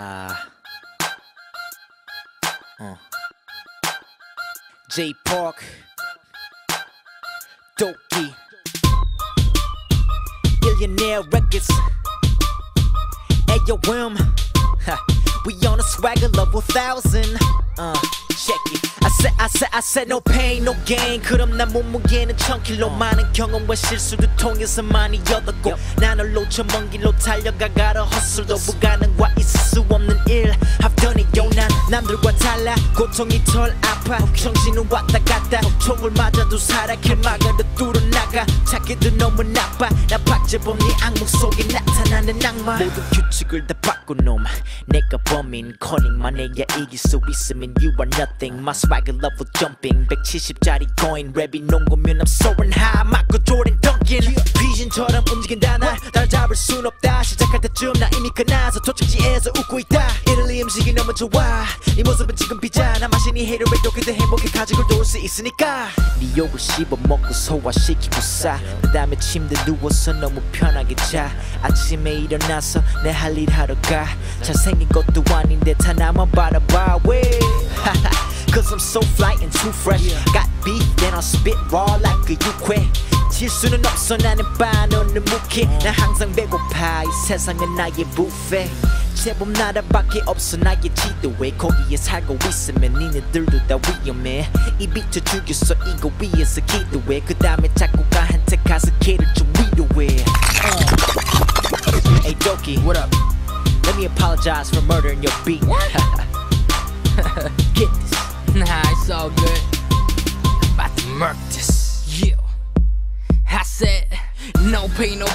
아, 어. J Park, Doki, Billionaire Records, AOM. Ha, we on a swagger level thousand. Uh, check it. I said, I said, I said, no pain, no gain. 그럼 난 몸무게는 천 킬로. 많은 경험과 실수를 통해서 많이 얻었고, 난 홀로 저 먼 길로 달려가 가라 헛술도 불가능과 있을 수 없는 일. Yo, 난 남들과 달라. 고통이 덜 아파. 정신은 왔다 갔다. 총을 맞아도 살아. 길 막아도 뚫어나가. 찾기도 너무 나빠. 나 박재범 네 악몽 속에 나타나는 악마. 모든 규칙을 다 바꾼 놈. 내가 범인 커닝만 해야 이길 수 있으면 you are nothing. My swagger level jumping. 170짜리 coin. 랩이 농구면 I'm soaring high. 맞고 조린 던kin. 귀신처럼 움직인다 나. 날 잡을 순 없다. 시작할 때쯤 나 이미 끝나서 도착지에서 웃고 있다. 이럴리 음식이 너무 좋아. 이 모습은 지금 비잖아. 마신 이 해를 왜독해도 행복해 가지고 놓을 수 있으니까. 네 욕을 씹어 먹고 소화시키고 싸. 그 다음에 침대 누워서 너무 편하게 자. 아침에 일어나서 내 할 일 하러 가. 잘생긴 것도 아닌데 다 나만 바라봐. 왜? Cause I'm so fly and too fresh. Got beef, then I'll spit raw like a 육 회. 질 수는 없어. 나는 빠너는 묵해 나 항상 배고파. 이 세상은 나의 뷔페. 제법 나라밖에 없어. 나의 지도에 거기에 살고 있으면 니네들도 다 위험해. 이 비트 죽였어. 이거 위에서 기도해. 그 다음에 작곡가한테 가서 걔를 좀 위로해. uh. Hey Doki. What up? Let me apologize for murdering your beat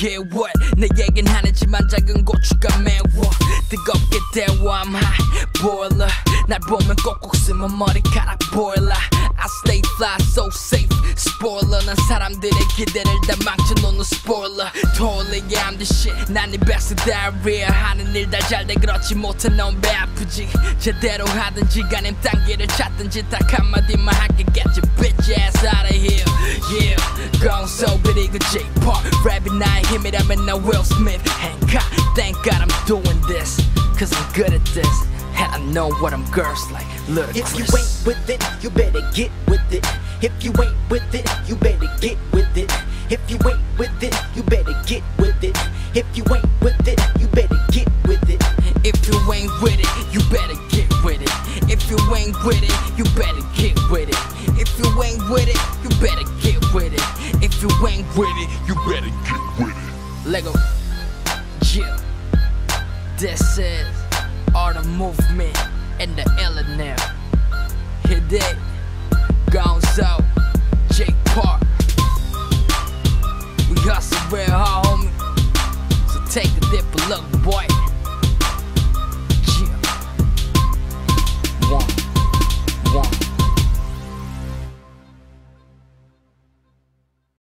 Yeah what 내 얘긴 하는지만 작은 고추가 매워 뜨겁게 데워 I'm high boiler 날 보면 꼭꼭 쓰면 머리카락 boiler I stay fly so safe spoiler 난 사람들의 기대를 다 망쳐놓는 spoiler Totally I'm the shit 난네 best diarrhea 하는 일 다 잘 돼 그렇지 못해 넌 배 아프지 제대로 하든지 가님 딴 길을 찾든지 딱 한마디만 할게 get your bitch ass out of here Yeah gonzo 그리고 J Park 랩이 나의 힘이라면 나 Will Smith Hancock Thank God I'm doing this Cause I'm good at this And I know what I'm girls like Little If you ain't with it, you better get with it. If you ain't with it, you better get with it. If you ain't with it, you better get with it. If you ain't with it, you better get with it. If you ain't with it, you better get with it. If you ain't with it, you better get with it. If you ain't with it, you better get with it. If you ain't with it, you better get with it. Lego. Yeah. This is all the movement and the Illinois. Hit it. Gonzo. Jake Park. We hustle real hard, homie. So take a dip and look, boy.